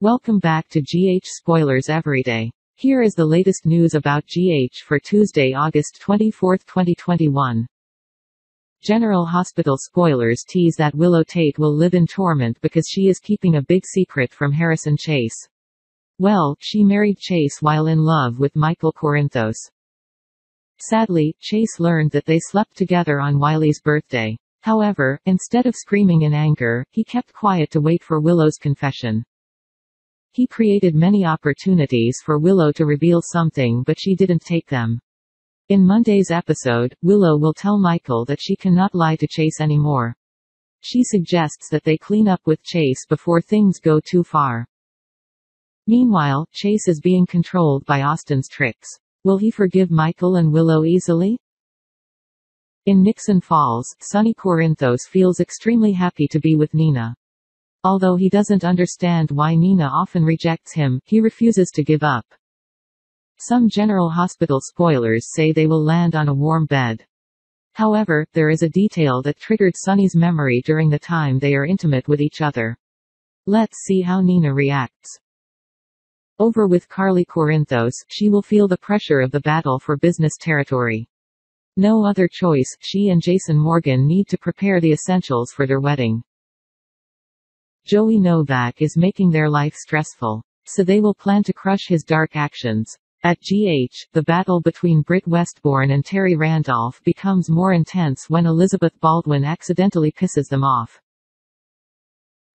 Welcome back to GH Spoilers Everyday. Here is the latest news about GH for Tuesday, August 24, 2021. General Hospital spoilers tease that Willow Tait will live in torment because she is keeping a big secret from Harrison Chase. Well, she married Chase while in love with Michael Corinthos. Sadly, Chase learned that they slept together on Wiley's birthday. However, instead of screaming in anger, he kept quiet to wait for Willow's confession. He created many opportunities for Willow to reveal something but she didn't take them. In Monday's episode, Willow will tell Michael that she cannot lie to Chase anymore. She suggests that they clean up with Chase before things go too far. Meanwhile, Chase is being controlled by Austin's tricks. Will he forgive Michael and Willow easily? In Nixon Falls, Sonny Corinthos feels extremely happy to be with Nina. Although he doesn't understand why Nina often rejects him, he refuses to give up. Some General Hospital spoilers say they will land on a warm bed. However, there is a detail that triggered Sonny's memory during the time they are intimate with each other. Let's see how Nina reacts. Over with Carly Corinthos, she will feel the pressure of the battle for business territory. No other choice, she and Jason Morgan need to prepare the essentials for their wedding. Joey Novak is making their life stressful. So they will plan to crush his dark actions. At GH, the battle between Britt Westbourne and Terry Randolph becomes more intense when Elizabeth Baldwin accidentally pisses them off.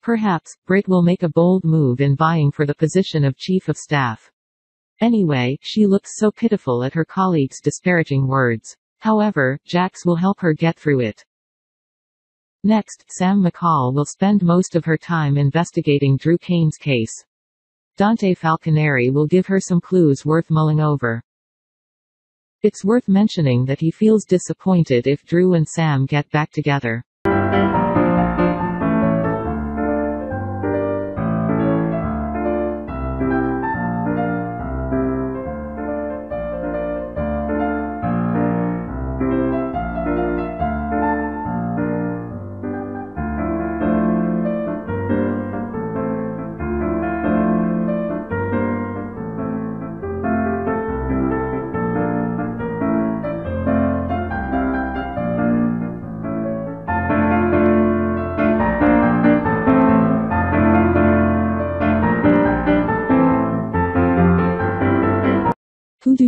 Perhaps, Britt will make a bold move in vying for the position of Chief of Staff. Anyway, she looks so pitiful at her colleagues' disparaging words. However, Jax will help her get through it. Next, Sam McCall will spend most of her time investigating Drew Cain's case. Dante Falconeri will give her some clues worth mulling over. It's worth mentioning that he feels disappointed if Drew and Sam get back together.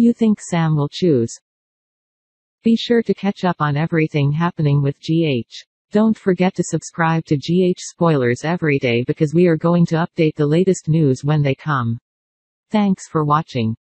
You think Sam will choose? Be sure to catch up on everything happening with GH. Don't forget to subscribe to GH Spoilers every day because we are going to update the latest news when they come. Thanks for watching.